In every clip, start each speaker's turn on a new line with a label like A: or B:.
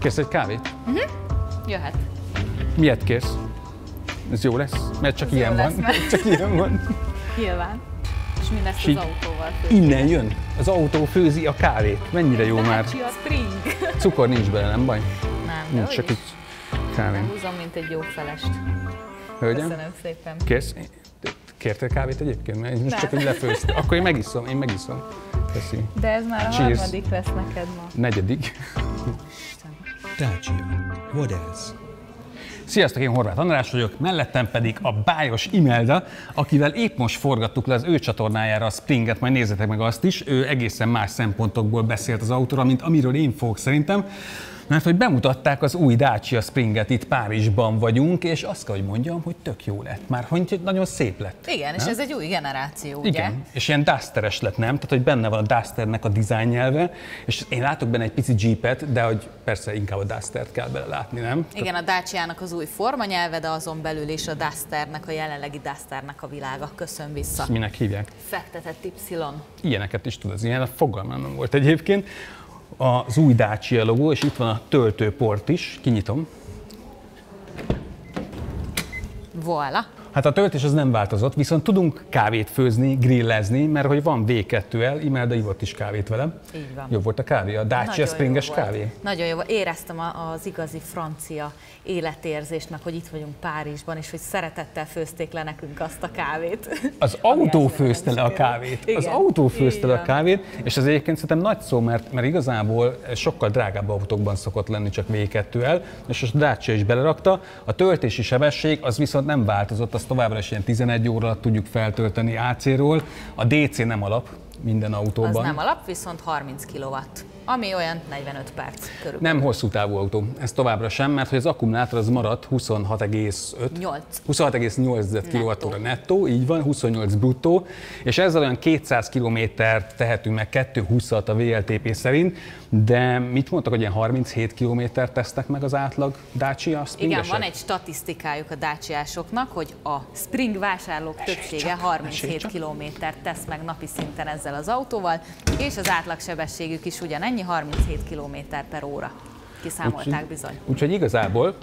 A: Kérsz egy kávét?
B: Jöhet.
A: Miért kérsz? Ez jó lesz? Mert csak
B: Ez
A: ilyen
B: jó
A: van.
B: lesz, mert-
A: Csak ilyen van.
B: Nyilván. És mi lesz az autóval? főzni?
A: Innen jön. Az autó főzi a kávét. Mennyire jó már.
B: Dacia Spring.
A: Cukor nincs bele, nem baj?
B: Nem,
A: Nincs, csak egy kávé.
B: Húzom, mint egy jó felest.
A: Hölgyem,
B: Köszönöm szépen.
A: kérsz? Kértél kávét egyébként? Mert most
B: Nem.
A: csak egy lefőztem. Akkor én megiszom, én megiszom. Köszi.
B: De ez már a
A: Cheers.
B: harmadik lesz neked ma.
A: Negyedik.
C: Dacia. Else?
A: Sziasztok, én Horváth András vagyok, mellettem pedig a bájos Imelda, akivel épp most forgattuk le az ő csatornájára a Springet, majd nézzetek meg azt is. Ő egészen más szempontokból beszélt az autóra, mint amiről én fogok szerintem. Mert hogy bemutatták az új Dacia Springet, itt Párizsban vagyunk, és azt kell, hogy mondjam, hogy tök jó lett. Már hogy nagyon szép lett.
B: Igen, és
A: Nem?
B: ez egy új generáció, ugye?
A: Igen, és ilyen Dusteres lett, nem? Tehát, hogy benne van a Dusternek a dizájn nyelve, és én látok benne egy pici Jeepet, de hogy persze inkább a Dustert kell bele látni, nem?
B: Igen, a Dacia-nak az új formanyelve, de azon belül is a Dusternek, a jelenlegi Dusternek a világa. Köszön vissza.
A: Minek hívják?
B: Fektetett Y.
A: Ilyeneket is tud az ilyen, a fogalmam nem volt egyébként. Az új Dacia logó, és itt van a töltőport is, kinyitom.
B: Voilà.
A: Hát a töltés az nem változott, viszont tudunk kávét főzni, grillezni, mert hogy van V2-el, Imelda ivott is kávét velem.
B: Így van.
A: Jobb volt a kávé, a Dacia Springes kávé.
B: Nagyon jó volt. Éreztem a- az igazi francia életérzést, meg hogy itt vagyunk Párizsban, és hogy szeretettel főzték le nekünk azt a kávét.
A: Az autó főzte le a kávét.
B: Igen.
A: Az autó főzte le a kávét, és ez egyébként szerintem nagy szó, mert, mert igazából sokkal drágább autókban szokott lenni csak V2-el, és most Dacia is belerakta. A töltési sebesség az viszont nem változott, az továbbra is ilyen 11 óra alatt tudjuk feltölteni AC-ról. A DC nem alap minden autóban.
B: Az nem alap, viszont 30 kW, ami olyan 45 perc körülbelül.
A: Nem hosszú távú autó, ez továbbra sem, mert hogy az akkumulátor az maradt 26,5
B: Nyolc.
A: 26,8 kWh nettó, így van, 28 bruttó, és ezzel olyan 200 kilométert tehetünk meg, 220-at a VLTP szerint, de mit mondtak, hogy ilyen 37 kilométert tesznek meg az átlag Dacia
B: Igen, van egy statisztikájuk a dácsiásoknak, hogy a Spring vásárlók többsége
A: csak,
B: 37
A: mesélj csak.
B: kilométert tesz meg napi szinten ezzel az autóval, és az átlagsebességük is ugyanennyi, 37 km per óra. Kiszámolták bizony.
A: Úgyhogy igazából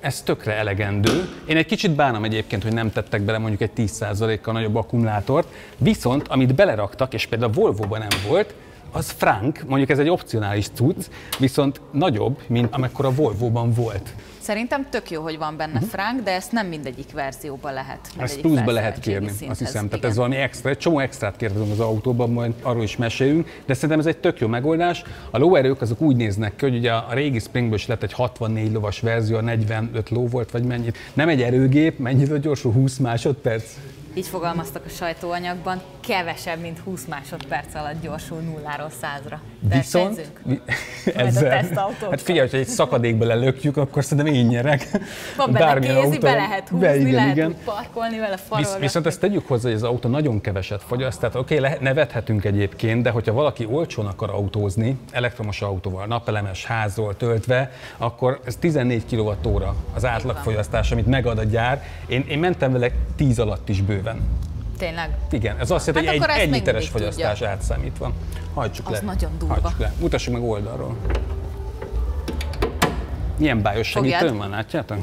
A: ez tökre elegendő. Én egy kicsit bánom egyébként, hogy nem tettek bele mondjuk egy 10%-kal nagyobb akkumulátort, viszont amit beleraktak, és például a Volvo-ban nem volt, az frank, mondjuk ez egy opcionális cucc, viszont nagyobb, mint amekkora a Volvo-ban volt.
B: Szerintem tök jó, hogy van benne frank, de ezt nem mindegyik verzióban lehet.
A: Ezt pluszba lehet kérni, azt
B: szinthez.
A: hiszem. Tehát
B: Igen.
A: ez valami extra, egy csomó extrát kérdezünk az autóban, majd arról is mesélünk, de szerintem ez egy tök jó megoldás. A lóerők azok úgy néznek ki, hogy ugye a régi Springből is lett egy 64 lovas verzió, a 45 ló volt, vagy mennyit. Nem egy erőgép, mennyit a gyorsul 20 másodperc?
B: Így fogalmaztak a sajtóanyagban, kevesebb, mint 20 másodperc alatt gyorsul nulláról százra.
A: Viszont
B: Versenyzünk?
A: vi-
B: tesztautókkal.
A: Hát figyelj, hogy egy szakadékbe lelökjük, akkor szerintem én nyerek.
B: Van benne
A: Bármilyen
B: kézi,
A: autó-
B: be lehet húzni,
A: Be, igen,
B: lehet
A: igen.
B: parkolni vele, farolgatni.
A: viszont ezt tegyük hozzá, hogy az autó nagyon keveset fogyaszt, tehát oké, okay, nevethetünk egyébként, de hogyha valaki olcsón akar autózni, elektromos autóval, napelemes házról töltve, akkor ez 14 kWh az átlagfogyasztás, amit megad a gyár. Én, én mentem vele 10 alatt is bőven.
B: Tényleg.
A: Igen, ez azt jelenti,
B: Hát
A: hogy egy, egy literes fogyasztás
B: tudja.
A: átszámítva. Hajtsuk
B: Az
A: le.
B: nagyon durva.
A: Hajtsuk le. Mutassuk meg oldalról. Milyen bájos segítőm van, látjátok?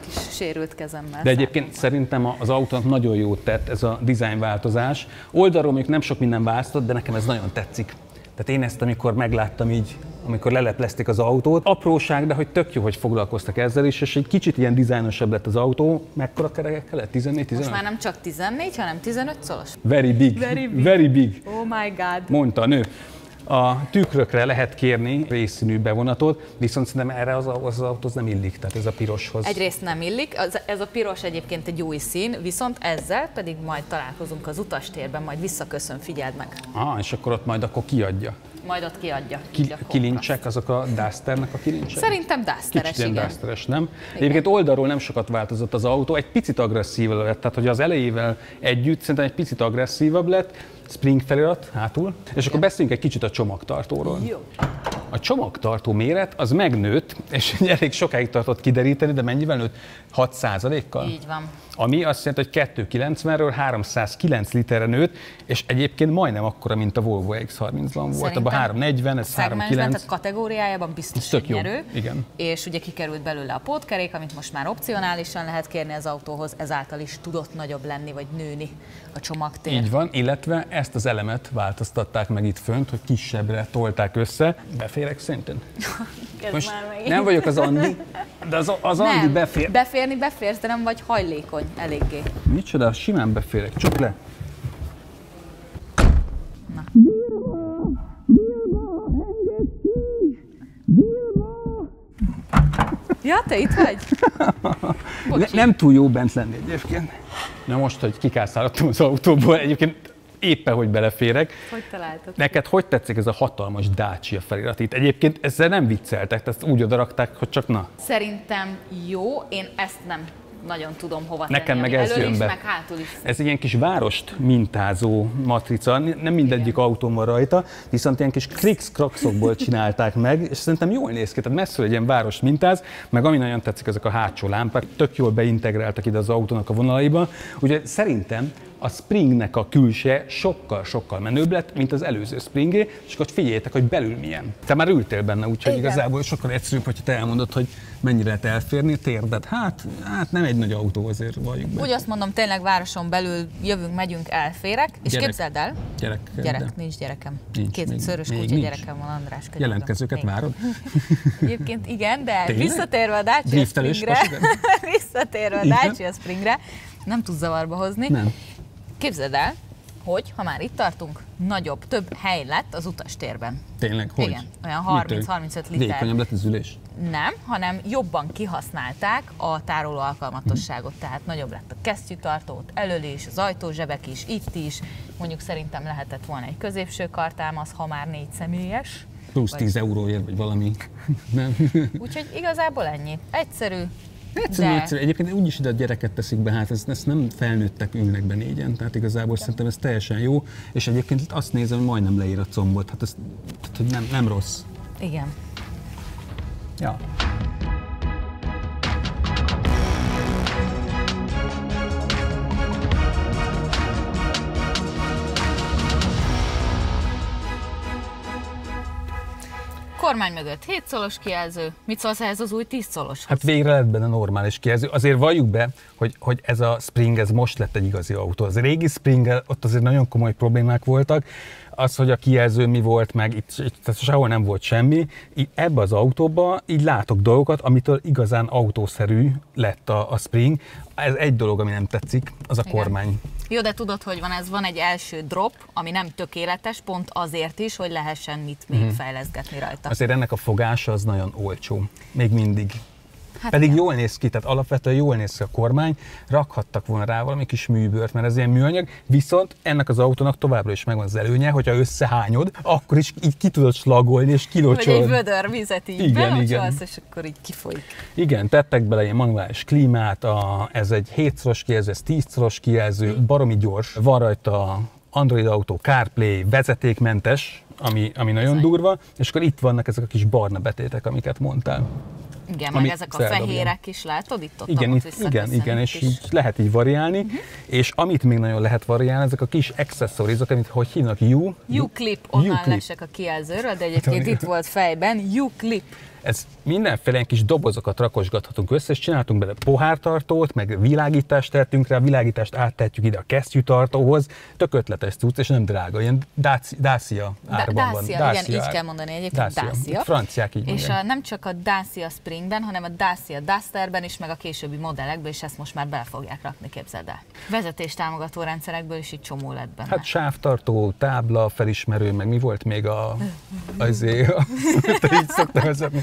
B: Kis sérült kezemmel.
A: De egyébként szerintem az autónak nagyon jót tett ez a dizájnváltozás. Oldalról még nem sok minden változott, de nekem ez nagyon tetszik. Tehát én ezt, amikor megláttam így, amikor leleplezték az autót, apróság, de hogy tök jó, hogy foglalkoztak ezzel is, és egy kicsit ilyen dizájnosabb lett az autó. Mekkora kerekekkel lett? 14 15
B: Most már nem csak 14, hanem 15 szolos.
A: Very big.
B: Very big.
A: Very big.
B: Oh my god.
A: Mondta a nő. A tükrökre lehet kérni részszínű bevonatot, viszont szerintem erre az, az autóhoz nem illik, tehát ez a piroshoz.
B: Egyrészt nem illik, az, ez a piros egyébként egy új szín, viszont ezzel pedig majd találkozunk az utastérben, majd visszaköszön, figyeld meg.
A: Ah, és akkor ott majd akkor kiadja.
B: Majd ott kiadja.
A: Ki, kilincsek, azok a Dusternek a kilincsek?
B: Szerintem
A: Kicsit
B: Dusteres,
A: ilyen
B: igen.
A: Dusteres, nem? Egyébként oldalról nem sokat változott az autó, egy picit agresszívabb lett, tehát hogy az elejével együtt szerintem egy picit agresszívabb lett, Spring felirat hátul, és akkor beszéljünk egy kicsit a csomagtartóról.
B: Jó.
A: A csomagtartó méret az megnőtt, és elég sokáig tartott kideríteni, de mennyivel nőtt? 6 kal
B: Így van.
A: Ami azt jelenti, hogy 290-ről 309 literre nőtt, és egyébként majdnem akkora, mint a Volvo X30-ban volt. Abban 340, ez
B: szegmensben,
A: 309.
B: tehát kategóriájában biztos, hogy nyerő.
A: igen.
B: És ugye kikerült belőle a pótkerék, amit most már opcionálisan lehet kérni az autóhoz, ezáltal is tudott nagyobb lenni, vagy nőni a csomagtér.
A: Így van, illetve ezt az elemet változtatták meg itt fönt, hogy kisebbre tolták össze. Beférek szerinted?
B: Ez
A: Most nem vagyok az Andi, de az, az Andi
B: nem.
A: befér.
B: Beférni beférsz, de nem vagy hajlékony eléggé.
A: Micsoda, simán beférek, csak le.
B: Ja, te itt vagy?
A: Ne, nem túl jó bent lenni egyébként. Na most, hogy kikászálottam az autóból, egyébként éppen, hogy beleférek.
B: Hogy találtad?
A: Neked hogy tetszik ez a hatalmas Dacia felirat itt? Egyébként ezzel nem vicceltek, ezt úgy odarakták, hogy csak na.
B: Szerintem jó, én ezt nem nagyon tudom hova
A: Nekem
B: tenni,
A: meg
B: ami
A: ez jön
B: is,
A: be.
B: meg hátul is.
A: Ez egy ilyen kis várost mintázó matrica, nem mindegyik autón van rajta, viszont ilyen kis krix-kraxokból csinálták meg, és szerintem jól néz ki, tehát messze egy ilyen város mintáz, meg ami nagyon tetszik, ezek a hátsó lámpák, tök jól beintegráltak ide az autónak a vonalaiba, úgyhogy szerintem a Springnek a külse sokkal-sokkal menőbb lett, mint az előző Springé, és akkor figyeljétek, hogy belül milyen. Te már ültél benne, úgyhogy
B: Igen.
A: igazából sokkal egyszerűbb, hogyha te elmondod, hogy mennyire lehet elférni, térded. Hát, hát nem egy nagy autó azért valljuk be.
B: Úgy azt mondom, tényleg városon belül jövünk, megyünk, elférek, és
A: Gyerek.
B: képzeld el,
A: Gyerek,
B: gyerek, nincs gyerekem.
A: Nincs,
B: Két
A: még-
B: szörös
A: még
B: kutya
A: nincs.
B: gyerekem van, András. könyörgöm.
A: Jelentkezőket várod?
B: Egyébként igen, de
A: Tényleg?
B: visszatérve a Dacia Springre, visszatérve a? Dacia Springre, nem tudsz zavarba hozni.
A: Nem.
B: Képzeld el, hogy ha már itt tartunk, nagyobb, több hely lett az utastérben.
A: Tényleg, hogy?
B: Igen, olyan
A: Mitől?
B: 30-35 liter.
A: Vékonyabb lett az ülés?
B: Nem, hanem jobban kihasználták a tároló alkalmatosságot, tehát nagyobb lett a kesztyűtartó, ott elől is, az ajtózsebek is, itt is. Mondjuk szerintem lehetett volna egy középső kartámaz, ha már négy személyes.
A: Plusz
B: Vagy-
A: 10 euróért, vagy valami. Nem.
B: Úgyhogy igazából ennyi. Egyszerű,
A: Egyszerű,
B: de
A: egyszerű. Egyébként úgyis ide a gyereket teszik be, hát ezt, ezt nem felnőttek ülnek be négyen, tehát igazából szerintem ez teljesen jó, és egyébként azt nézem, hogy majdnem leír a combot, hát ez tehát, hogy nem, nem rossz.
B: igen.
A: Ja.
B: Kormány mögött 7 szolos kijelző. Mit szólsz ehhez az új 10 szolos?
A: Hát végre lett benne normális kijelző. Azért valljuk be, hogy, hogy ez a Spring, ez most lett egy igazi autó. Az régi spring ott azért nagyon komoly problémák voltak. Az, hogy a kijelző mi volt, meg itt, itt tehát sehol nem volt semmi. Így ebbe az autóba így látok dolgokat, amitől igazán autószerű lett a, a Spring. Ez egy dolog, ami nem tetszik, az a
B: Igen.
A: kormány.
B: Jó, de tudod, hogy van ez, van egy első drop, ami nem tökéletes, pont azért is, hogy lehessen mit még fejleszgetni rajta.
A: Azért ennek a fogása az nagyon olcsó. Még mindig.
B: Hát
A: Pedig
B: igen.
A: jól néz ki, tehát alapvetően jól néz ki a kormány, rakhattak volna rá valami kis műbört, mert ez ilyen műanyag, viszont ennek az autónak továbbra is megvan az előnye, hogyha összehányod, akkor is így ki tudod slagolni és
B: Vagy egy vödör vizet így
A: Igen, igen.
B: és akkor így kifolyik.
A: Igen, tettek bele ilyen manuális klímát, a, ez egy 7 szoros kijelző, ez 10 szoros kijelző, baromi gyors, van rajta Android Auto, CarPlay, vezetékmentes, ami, ami nagyon
B: Bizony.
A: durva, és akkor itt vannak ezek a kis barna betétek, amiket mondtál.
B: Igen,
A: Ami
B: meg ezek a
A: feldobja.
B: fehérek is, látod? Itt ott
A: Igen,
B: ott
A: itt, igen, igen, és
B: is.
A: így lehet így variálni, és amit még nagyon lehet variálni, ezek a kis accessorizok, amit hogy hívnak, U,
B: U-clip, onnan
A: U-clip.
B: lesek a kijelzőről, de egyébként itt volt fejben, U-clip.
A: Ez mindenféle ilyen kis dobozokat rakosgathatunk össze, és csináltunk bele pohártartót, meg világítást tettünk rá, a világítást áttehetjük ide a kesztyűtartóhoz, tök ötletes cucc, és nem drága, ilyen Dacia, Dacia árban van.
B: Dacia, igen, így
A: ár.
B: kell mondani egyébként, Dacia.
A: Itt Franciák így
B: És
A: mondják.
B: a, nem csak a Dacia Springben, hanem a Dacia Dusterben is, meg a későbbi modellekben is ezt most már bele fogják rakni, képzeld el. Vezetés támogató rendszerekből is így csomó lett benne.
A: Hát sávtartó, tábla, felismerő, meg mi volt még a... Azért, a, te így szoktam vezetni.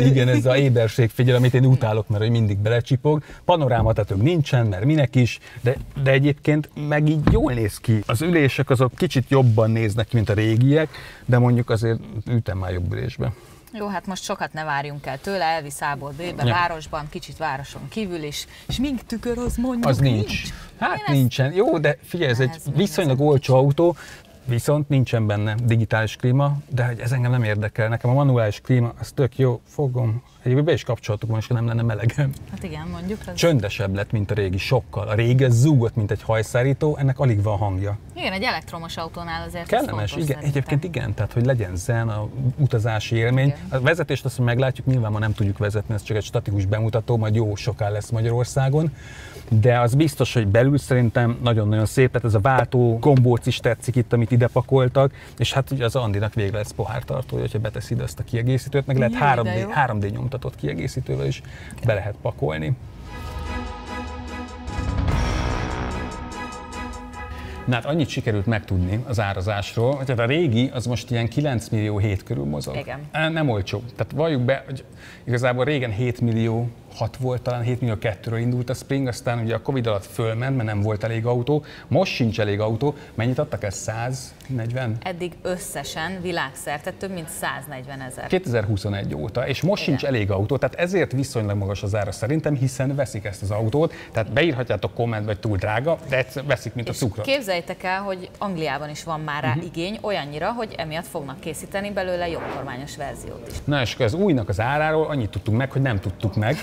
A: Igen, ez a éberség figyel, amit én utálok, mert hogy mindig belecsipog. Panorámatetők nincsen, mert minek is, de, de egyébként meg így jól néz ki. Az ülések azok kicsit jobban néznek ki, mint a régiek, de mondjuk azért ütem már jobb ülésbe.
B: Jó, hát most sokat ne várjunk el tőle, elvisz A-ból B-be,
A: Ja.
B: városban, kicsit városon kívül is. És mink tükör az mondjuk
A: Az nincs. Hát
B: Én
A: nincsen. Jó, de figyelj, ez egy
B: Ez mi,
A: viszonylag
B: egy
A: olcsó autó, Viszont nincsen benne digitális klíma, de ez engem nem érdekel. Nekem a manuális klíma, az tök jó, fogom. Egyébként be is kapcsoltuk most, nem lenne melegem.
B: Hát igen, mondjuk. Az...
A: Csöndesebb lett, mint a régi, sokkal. A régi ez zúgott, mint egy hajszárító, ennek alig van hangja.
B: Igen, egy elektromos autónál azért
A: Kellemes, igen,
B: szerintem.
A: egyébként igen, tehát hogy legyen zen, a utazási élmény.
B: Igen.
A: A vezetést azt, meglátjuk, nyilván ma nem tudjuk vezetni, ez csak egy statikus bemutató, majd jó soká lesz Magyarországon. De az biztos, hogy belül szerintem nagyon-nagyon szép, tehát ez a váltó gombóc is tetszik itt, amit ide pakoltak, és hát ugye az Andinak végre lesz pohártartója, hogyha beteszi ide azt a kiegészítőt, meg lehet
B: Jaj, de
A: 3D,
B: jó.
A: 3D nyomtatott kiegészítővel is be lehet pakolni. Na hát annyit sikerült megtudni az árazásról, hogy hát a régi az most ilyen 9 millió 7 körül mozog.
B: Igen.
A: Nem olcsó. Tehát valljuk be, hogy igazából régen 7 millió 6 volt, talán 7 millió 2-ről indult a Spring, aztán ugye a Covid alatt fölment, mert nem volt elég autó. Most sincs elég autó. Mennyit adtak ez? 140?
B: Eddig összesen világszerte több mint 140 ezer.
A: 2021 óta, és most sincs elég autó, tehát ezért viszonylag magas az ára szerintem, hiszen veszik ezt az autót, tehát beírhatjátok kommentbe, hogy túl drága, de veszik, mint a cukrot.
B: Képzeljétek el, hogy Angliában is van már rá igény, olyannyira, hogy emiatt fognak készíteni belőle jogkormányos verziót is.
A: Na és akkor az újnak az áráról annyit tudtunk meg, hogy nem tudtuk meg.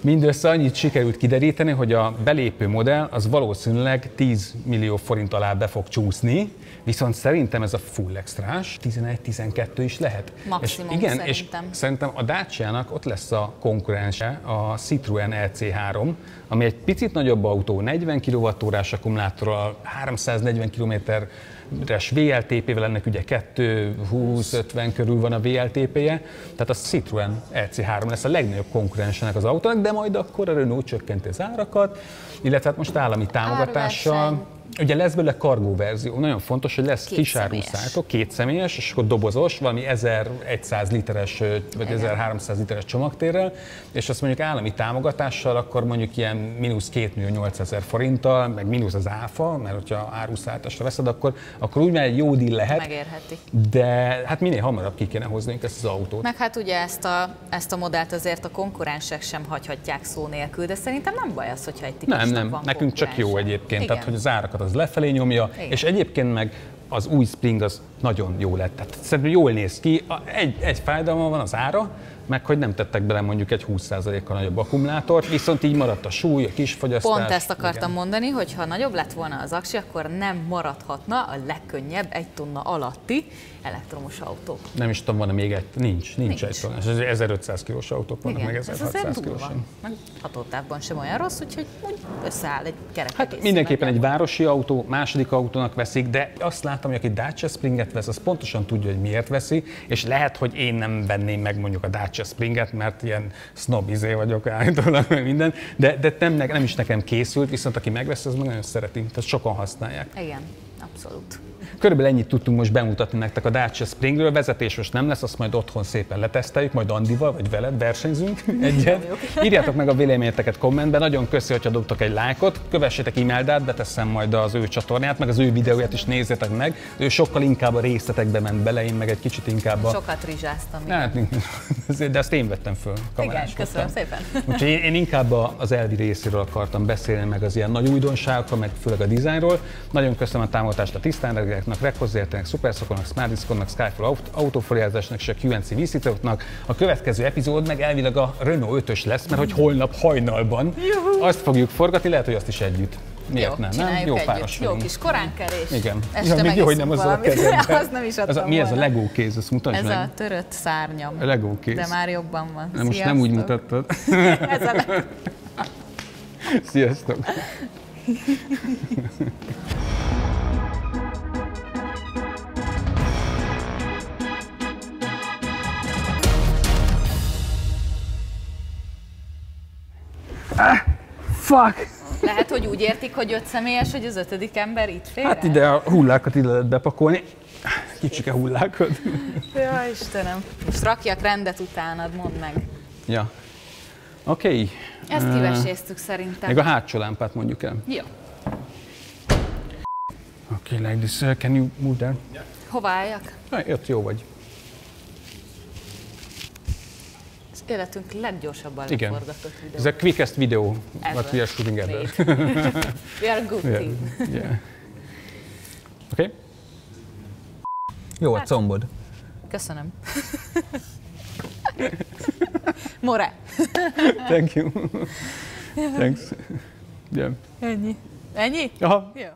A: Mindössze annyit sikerült kideríteni, hogy a belépő modell az valószínűleg 10 millió forint alá be fog csúszni, viszont szerintem ez a full extrás 11-12 is lehet.
B: Maximum
A: és igen,
B: szerintem.
A: és szerintem a Dacia-nak ott lesz a konkurense, a Citroen EC3, ami egy picit nagyobb autó, 40 kWh-s akkumulátorral, 340 km-es VLTP-vel, ennek ugye 2-20-50 körül van a VLTP-je, tehát a Citroen EC3 lesz a legnagyobb konkurensenek az autónak, de majd akkor a Renault csökkenti az árakat, illetve hát most állami támogatással,
B: Árverseny.
A: Ugye lesz belőle kargó verzió. Nagyon fontos, hogy lesz
B: Két
A: szállító, két személyes, és akkor dobozos, valami 1100 literes vagy
B: Igen.
A: 1300 literes csomagtérrel, és azt mondjuk állami támogatással, akkor mondjuk ilyen mínusz 2 millió 800 ezer forinttal, meg mínusz az áfa, mert hogyha áruszállításra veszed, akkor, akkor úgy már egy jó díj lehet,
B: Megérheti.
A: de hát minél hamarabb ki kéne hoznunk ezt az autót.
B: Meg hát ugye ezt a, ezt a modellt azért a konkurensek sem hagyhatják szó nélkül, de szerintem nem baj az, hogyha egy típusnak
A: Nem, nem,
B: van
A: nekünk csak jó egyébként,
B: Igen.
A: tehát hogy az árakat az lefelé nyomja,
B: Igen.
A: és egyébként meg az új Spring az nagyon jó lett. Tehát szerintem jól néz ki. Egy, egy fájdalma van az ára, meg hogy nem tettek bele mondjuk egy 20%-kal nagyobb akkumulátort, viszont így maradt a súly, a kisfogyasztás.
B: Pont ezt akartam
A: igen.
B: mondani, hogy ha nagyobb lett volna az aksi, akkor nem maradhatna a legkönnyebb egy tonna alatti elektromos autó.
A: Nem is tudom, van még egy, nincs, nincs,
B: Nincs.
A: egy tonnás. Ez 1500 kilós autók vannak, meg
B: ez
A: 1600
B: azért
A: kilós.
B: Meg hatótávban sem olyan rossz, úgyhogy úgy összeáll egy kerek
A: Hát mindenképpen egy városi autó, második autónak veszik, de azt látom, hogy aki Dacia Springet vesz, az pontosan tudja, hogy miért veszi, és lehet, hogy én nem venném meg mondjuk a Dacia Springet, mert ilyen snob izé vagyok állítólag, meg minden, de, de nem, ne- nem is nekem készült, viszont aki megveszi, az meg nagyon szereti, tehát sokan használják.
B: Igen, abszolút.
A: Körülbelül ennyit tudtunk most bemutatni nektek a Dacia Springről, vezetés most nem lesz, azt majd otthon szépen leteszteljük, majd Andival vagy veled versenyzünk egyet. Írjátok meg a véleményeteket kommentben, nagyon köszi, hogyha dobtok egy lájkot, kövessétek Imaldát, beteszem majd az ő csatornát, meg az ő videóját is nézzétek meg. Ő sokkal inkább a részletekbe ment bele, én meg egy kicsit inkább a...
B: Sokat rizsáztam.
A: Hát, de ezt én vettem föl,
B: Igen, köszönöm szépen.
A: Úgyhogy én, én inkább az elvi részéről akartam beszélni, meg az ilyen nagy újdonságokról, meg főleg a dizájnról. Nagyon köszönöm a támogatást a Tisztán Reggelyeknek, Rekozértenek, Superszokonak, Smartdiskonnak, Skyfall Aut- Autóforjázásnak és a QNC vízítóknak. A következő epizód meg elvileg a Renault 5-ös lesz, mert hogy holnap hajnalban azt fogjuk forgatni, lehet, hogy azt is együtt. Miért
B: Jó,
A: nem? nem? Jó páros
B: Jó kis koránkelés.
A: Igen.
B: Este
A: ja, még jó, hogy nem azzal a kezedben.
B: Az nem is
A: ez a, Mi ez a
B: volna.
A: Lego kéz? Ezt mutasd
B: Ez
A: meg.
B: a törött szárnyam.
A: A Lego kéz.
B: De már jobban van.
A: Na, most nem úgy mutattad.
B: Ez a leg-
A: Sziasztok! Fuck!
B: Lehet, hogy úgy értik, hogy öt személyes, hogy az ötödik ember itt fér
A: Hát ide a hullákat ide lehet bepakolni. Kicsike hullákat.
B: Ja, Istenem. Most rakjak rendet utánad, mondd meg.
A: Ja. Oké. Okay.
B: Ezt kiveséztük szerintem.
A: Még a hátsó lámpát mondjuk el.
B: Jó.
A: Oké, okay, like this. Uh, can you move there?
B: Hova álljak?
A: Ah, Ott jó vagy.
B: életünk leggyorsabban
A: Igen.
B: leforgatott videó.
A: Ez a quickest video what we are shooting ever.
B: we are good
A: yeah.
B: team.
A: yeah. Oké? Okay. Jó, hát. a combod.
B: Köszönöm. More.
A: Thank you. Thanks. Yeah.
B: Ennyi. Ennyi?
A: Aha.
B: Yeah.